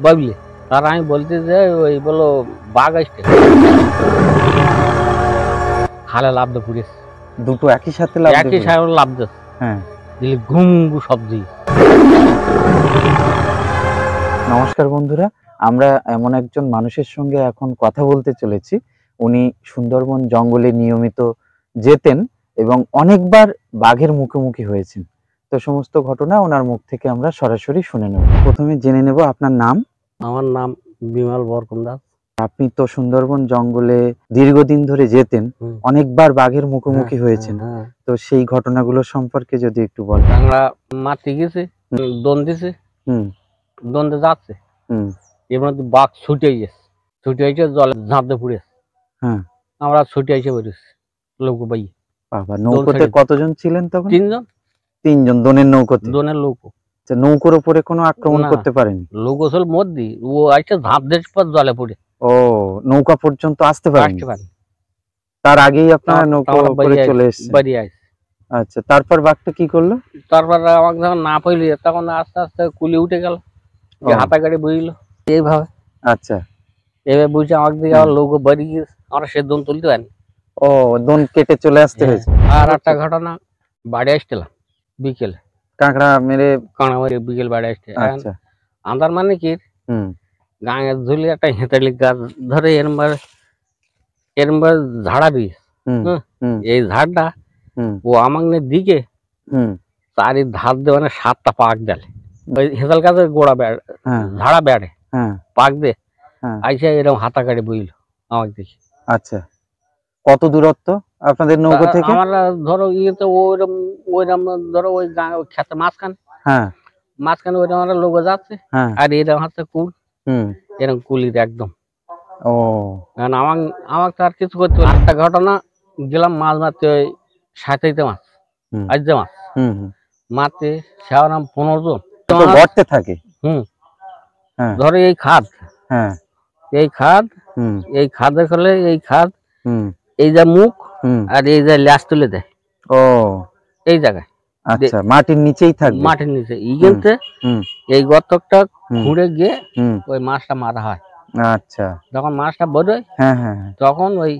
বাবলি আর আমি বলতে যে ওই বলো বাঘ আসছে। খালে লাভ দে পুড়ে দুটো একই সাথে লাভ একই সাথে লাভ দে। হ্যাঁ। দিলে ঘুম শব্দ নমস্কার বন্ধুরা আমরা এমন একজন মানুষের সঙ্গে এখন কথা বলতে চলেছি। উনি সুন্দরবন জঙ্গলে নিয়মিত যেতেন এবং অনেকবার বাঘের মুখোমুখি হয়েছেন। তো সমস্ত ঘটনা ওনার মুখ থেকে আমরা সরাসরি শুনে নেব। প্রথমে জেনে নেব আপনার নাম। আমার নাম বিমল বরকম দাস। আপনি তো সুন্দরবন জঙ্গলে দীর্ঘদিন ধরে যেতেন অনেকবার বাঘের মুখোমুখি হয়েছেন। হ্যাঁ, তো সেই ঘটনাগুলো সম্পর্কে যদি একটু বলেন। আমরা মারতে গেছি দন দিছে হুম। দন্দে যাচ্ছে। হুম। মধ্যে বাঘ ছুটে গেছে। ছুটে এসে জলে ঝাঁপতে পুড়ে হ্যাঁ। আমরা ছুটে এসে বেরিয়েছি লোক বাই বাবা নৌকোতে কতজন ছিলেন তখন? তিনজন। তিনজন দোনের নৌকোতে দোনের লোক। আচ্ছা, নৌকোর উপরে কোনো আক্রমণ করতে পারেনি? লোক আসল মধ্যে ও আসছে ঝাঁপ দিয়েছে পর জলে পড়ে। ও নৌকা পর্যন্ত আসতে পারেনি? পারে তার আগেই আপনার নৌকা উপরে চলে আসছে আচ্ছা তারপর বাঘটা কি করল? তারপর আমাকে যখন না পাইলি তখন আস্তে আস্তে কুলি উঠে গেল। হাতা গাড়ি বুঝলো এইভাবে। আচ্ছা। এবার বুঝছে আমাকে দিকে আবার লোক বাড়ি গিয়েছে আমরা সে দোন তুলতে পারিনি। ও দোন কেটে চলে আসতে হ্যাঁ। হয়েছে। আর একটা ঘটনা বাড়ি আসছিলাম। বিকেলে। কাঁকড়া মেরে কাঁড়ামারি বিকেল বাড়ি আসছে। আচ্ছা। আন্দার মানে কি? হুম। গাঙের ঝুলি একটা হেঁতালি গাছ ধরে এরমবার এরমবার ঝাড়া দিয়ে হুম হুম। হুম। এই ঝাড়টা হুম। ও আমাকে দিকে হুম। চারি ধার দিয়ে মানে সাতটা পাক ডালে ওই হেঁতাল গাছের গোড়া বেড় হ্যাঁ। ঝাড়া বেড়ে হ্যাঁ। পাক দে। হ্যাঁ। আইসা এরকম হাতা কাটে বইল আমাকে দেখি আচ্ছা। কত দূরত্ব? আপনাদের নৌকো থেকে? আমরা ধরো ইয়েতে ওইরকম ওইরকম ধরো ওই খেতে মাঝখানে। হ্যাঁ। মাঝখানে ওইরকম আমরা লোক যাচ্ছে হ্যাঁ। আর এরকম হচ্ছে কুল। হুম। এরকম কুলির একদম। ও। কারণ আমার আমাকে তো আর কিছু করতে একটা ঘটনা গেলাম মাছ মারতে ওই সাঁতাইতে মাছ হুম। আজকে মাছ। মারতে সেও নাম পনেরো জন। তো গর্তে থাকে? হুম। হ্যাঁ। ধরো এই খাদ। হ্যাঁ। এই খাদ হুম। এই খাদে করলে এই খাদ হুম। এই যে মুখ আর এই যে ল্যাস তুলে দেয়। ও। এই জায়গায়। আচ্ছা মাটির নিচেই থাকবে। মাটির নিচে ইগেনতে এই হুম। খুঁড়ে গিয়ে ওই মাছটা মারা হয়। আচ্ছা। যখন মাছটা বেরোয় হ্যাঁ হ্যাঁ হ্যাঁ। তখন ওই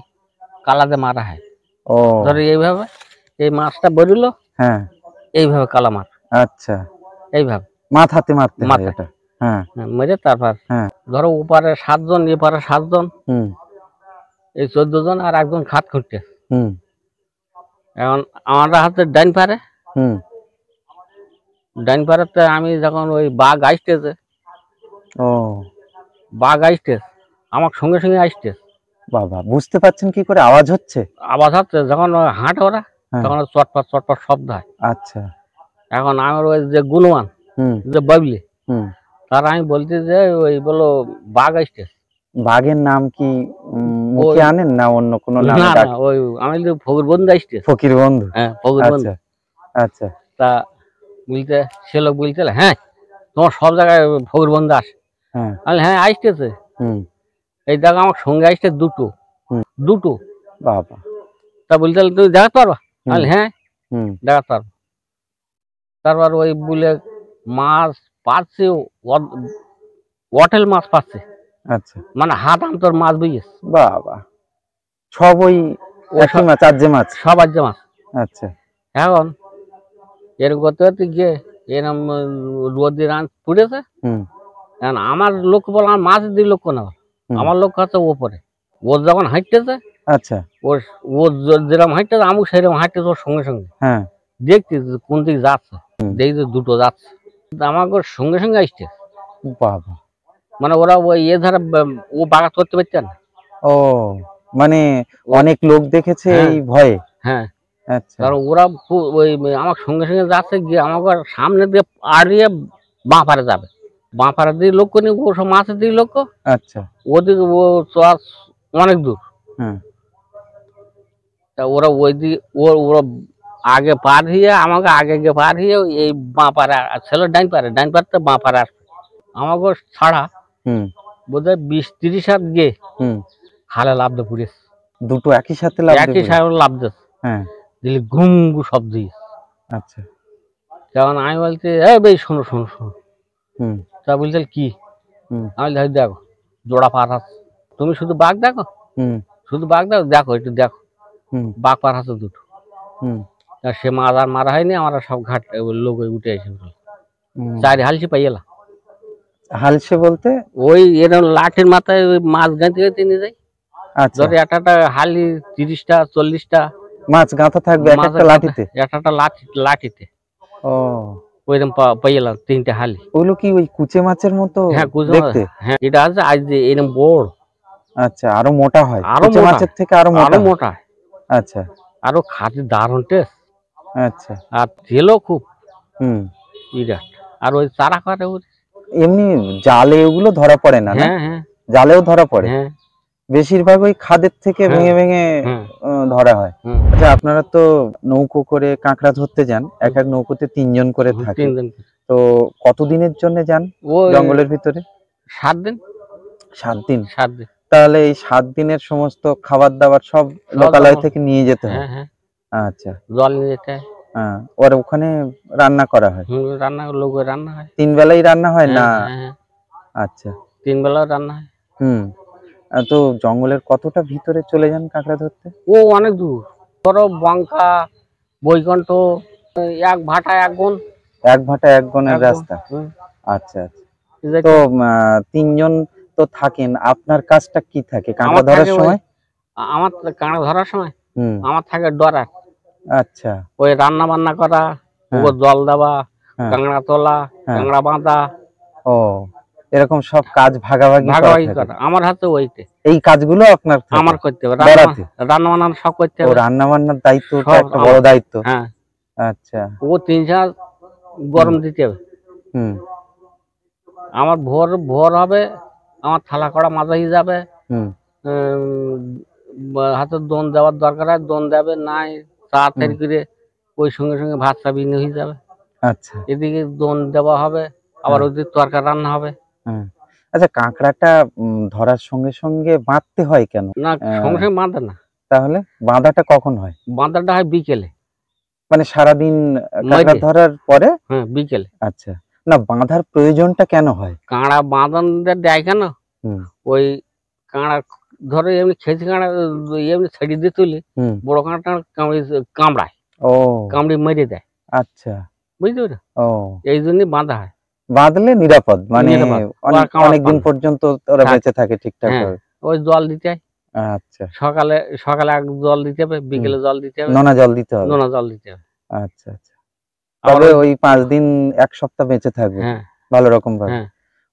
কালাতে মারা হয়। ও। ধরো এইভাবে এই মাছটা বেরোলো হ্যাঁ। এইভাবে কালা মার আচ্ছা। এইভাবে। মাথাতে মারতে হয় এটা। হ্যাঁ। হ্যাঁ, মেরে তারপর হ্যাঁ। ধরো ওপারে সাতজন এপারে সাতজন হুম। এই চোদ্দ জন আর একজন খাত খুঁটছে হুম। এখন আমার হাতে ডাইন পারে? হুম। ডাইন পারেতে আমি যখন ওই বাঘ আসতেছে ও। বাঘ আসতেছে আমার সঙ্গে সঙ্গে আসতেছে। বাবা বুঝতে পারছেন কি করে আওয়াজ হচ্ছে? আওয়াজ হচ্ছে যখন হাঁটে ওরা হ্যাঁ। তখন চটপট চটপট শব্দ হয়। আচ্ছা। এখন আমার ওই যে গুণমান হুম। যে বাবলি হুম। তার আমি বলতে যে ওই বলো বাঘ আসতেছে। বাঘের নাম কি মুখে আনেন না অন্য কোনো না না ওই আমি যে ফকির বন্ধু আসতেছে ফকির বন্ধু? হ্যাঁ ফকির বন্ধু। আচ্ছা আচ্ছা। তা বলতে সে লোক বলছিল হ্যাঁ তোমার সব জায়গায় ফকির বন্ধু আসে। হ্যাঁ। আমি হ্যাঁ আসতেছে। হুম। এই আমার সঙ্গে আসছে দুটো। দুটো। বাবা। তা বলতে তুমি দেখাতে পারবা? আমি হ্যাঁ হুম। দেখাতে পারব। তারপর ওই বলে মাছ পাচ্ছে হোটেল মাছ পাচ্ছে আচ্ছা। মানে হাত আমতর মাছ বুঝিস? বাবা সব ওই ও একই মাছ আজ্জে মাছ? সব আজ্যে মাছ। আচ্ছা। এখন গিয়ে পুড়েছে? এখন আমার লক্ষ্য বলে আমার মাছ দিয়ে লক্ষ্য না আমার লক্ষ্য হচ্ছে ওপরে। ও যখন হাঁটতেছে আচ্ছা। ওর ও যেরকম হাঁটতেছে আমি সেরকম হাঁটতেছে ওর সঙ্গে সঙ্গে। হ্যাঁ। দেখছি যে কোন দিকে যাচ্ছে? হুম। দেখি যে দুটো যাচ্ছে। আমাকে ওর সঙ্গে সঙ্গে আসছে। বাবা। মানে ওরা ওই এ ধারা ও বাগাত করতে পারছে না ও মানে অনেক লোক দেখেছে হ্যাঁ। এই ভয়ে? হ্যাঁ। আচ্ছা। কারণ ওরা ওই আমার সঙ্গে সঙ্গে যাচ্ছে গিয়ে আমাকে সামনে দিয়ে আড়িয়ে বাঁ পারে যাবে। বাঁ পারে দিয়ে লক্ষ্য নিয়ে ও সব মাছের দিয়ে লক্ষ্য আচ্ছা। ওদিকে ও চর অনেক দূর। হ্যাঁ। তা ওরা ওই দিকে ও- ওরা আগে পার হয়ে আমাকে আগে গিয়ে পার হয়ে এই বাঁ পারে ছিল ডাইন পারে ডাইন পারতে বাঁ পারে আসবে আমাকে ছাড়া বোধ হয় বিশ তিরিশ হাত লাভ দিয়ে পুড়িস। দুটো একই সাথে লাভ একই লাভ হ্যাঁ। দিলে ঘুম ঘু শব্দ আচ্ছা। তখন আমি বলছি এই বেশ শোনো শোনো শোনো। তা কি? হুম। আমি দেখো জোড়া পার তুমি শুধু বাঘ দেখো? হুম। শুধু বাঘ দেখো? দেখো একটু দেখো। হুম। বাঘ পার আছে দুটো। হুম। সে মাছ আর মারা হয়নি আমরা সব ঘাট লোক উঠে এসে হুম। চারি হালছি পাই এলাম হালসে বলতে? ওই এরকম লাঠির মাথায় ওই মাছ গাঁতে গাঁতে নিয়ে যাই। আচ্ছা। ধরে একটা একটা হালি তিরিশটা চল্লিশটা মাছ গাঁথা থাকবে একটা লাঠিতে? একটা একটা লাঠি লাঠিতে। ও। ওইরকম তিনটে হালি। ওগুলো কি ওই কুচে মাছের মতো হ্যাঁ কুচো দেখতে? হ্যাঁ এটা আছে আজ যে এরকম বড়। আচ্ছা আরও মোটা হয়। আরও মাছের থেকে আরও মোটা আরও মোটা। আচ্ছা। আরও দারুণ টেস্ট আচ্ছা। আর তেলও খুব। হুম। বিরাট। আর ওই চারা কাটে ওর এমনি জালে ওগুলো ধরা পড়ে না না? হ্যাঁ হ্যাঁ। জালেও ধরা পড়ে। হ্যাঁ। বেশিরভাগ ওই খাদের থেকে। ভেঙে ভেঙে ধরা হয়। আচ্ছা আপনারা তো নৌকো করে কাঁকড়া ধরতে যান এক এক নৌকোতে তিনজন করে থাকে। তো কতদিনের জন্য যান জঙ্গলের ভিতরে? সাত দিন। সাত দিন। সাত দিন। তাহলে এই সাত দিনের সমস্ত খাবার দাবার সব লোকালয় থেকে নিয়ে যেতে হয়। আচ্ছা। জল নিয়ে যেতে হ্যাঁ। ওর ওখানে রান্না করা হয়? রান্না লোক রান্না হয়। তিন বেলাই রান্না হয় না? হ্যাঁ, হ্যাঁ, হ্যাঁ। আচ্ছা। তিন বেলাও রান্না হয়। হুম। তো জঙ্গলের কতটা ভিতরে চলে যান কাঁকড়া ধরতে? ও অনেক দূর। বড় বাঙ্কা বৈকণ্ঠ এক ভাটা এক গুণ এক ভাটা এক গনের এক গুণ। রাস্তা। আচ্ছা আচ্ছা। তো তিনজন তো থাকেন। আপনার কাজটা কি থাকে? কাঁকড়া ধরার সময়? আমার তো কাঁড়া ধরার সময়? আমার থাকে ডরা আচ্ছা। ওই রান্না বান্না করা হ্যাঁ। ওপর জল দেওয়া হ্যাঁ। কাঁকড়া তোলা হ্যাঁ। কাঁকড়া বাঁধা। ও এরকম সব কাজ ভাগাভাগি করা ভাগাভাগি। করা। আমার হাতে ওইতে এই কাজগুলো আপনার আমার করতে হবে? রান্না বান্না সব করতে ও হবে। রান্না বান্নার দায়িত্ব একটা বড় দায়িত্ব। হ্যাঁ। আচ্ছা। ও তিন চার গরম দিতে হবে। হুম। আমার ভোর ভোর হবে আমার থালা কড়া মাথা হয়ে যাবে। হুম। হাতে দোন দেওয়ার দরকার হয় দোন দেবে নাই। তাড়াতাড়ি করে ওই সঙ্গে সঙ্গে ভাত চাবিনে হয়ে যাবে। আচ্ছা। এদিকে দোন দেওয়া হবে আবার হ্যাঁ। ওদিকে তরকারি রান্না হবে। হ্যাঁ। আচ্ছা কাঁকড়াটা ধরার সঙ্গে সঙ্গে বাঁধতে হয় কেন? না। সঙ্গে সঙ্গে বাঁধে না। তাহলে বাঁধাটা কখন হয়? বাঁধাটা হয় বিকেলে। মানে সারাদিন কাঁকড়া ধরার পরে? হ্যাঁ বিকেলে। আচ্ছা। না বাঁধার প্রয়োজনটা কেন হয়? কাঁড়া বাঁধন দেয় কেন ওই কাঁড়া ধরো এমনি খেঁচি কাঁড়া এমনি ছেড়ে দিয়ে তুলি বড় কাঁড়াটা কামড়ে কামড়ায় ও। কামড়ে মেরে দেয়। আচ্ছা। বুঝতে পারো ও। এই জন্যই বাঁধা হয়। বাঁধলে নিরাপদ মানে। অনেক অনেকদিন পর্যন্ত ওরা বেঁচে থাকে ঠিকঠাক হ্যাঁ। ওই জল দিতে হয় আচ্ছা। সকালে সকালে এক জল দিতে হবে বিকেলে জল দিতে হবে। নোনা জল দিতে হবে। নোনা জল দিতে হবে। আচ্ছা আচ্ছা। তবে ওই- ওই পাঁচ দিন এক সপ্তাহ বেঁচে থাকবে। হ্যাঁ। ভালো রকম ভাবে। হ্যাঁ।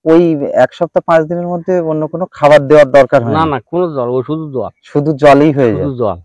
ওই এক সপ্তাহ পাঁচ দিনের মধ্যে অন্য কোনো খাবার দেওয়ার দরকার হয় না না? কোনো জল ও শুধু জল। শুধু জলই হয়ে শুধু যায়। জল।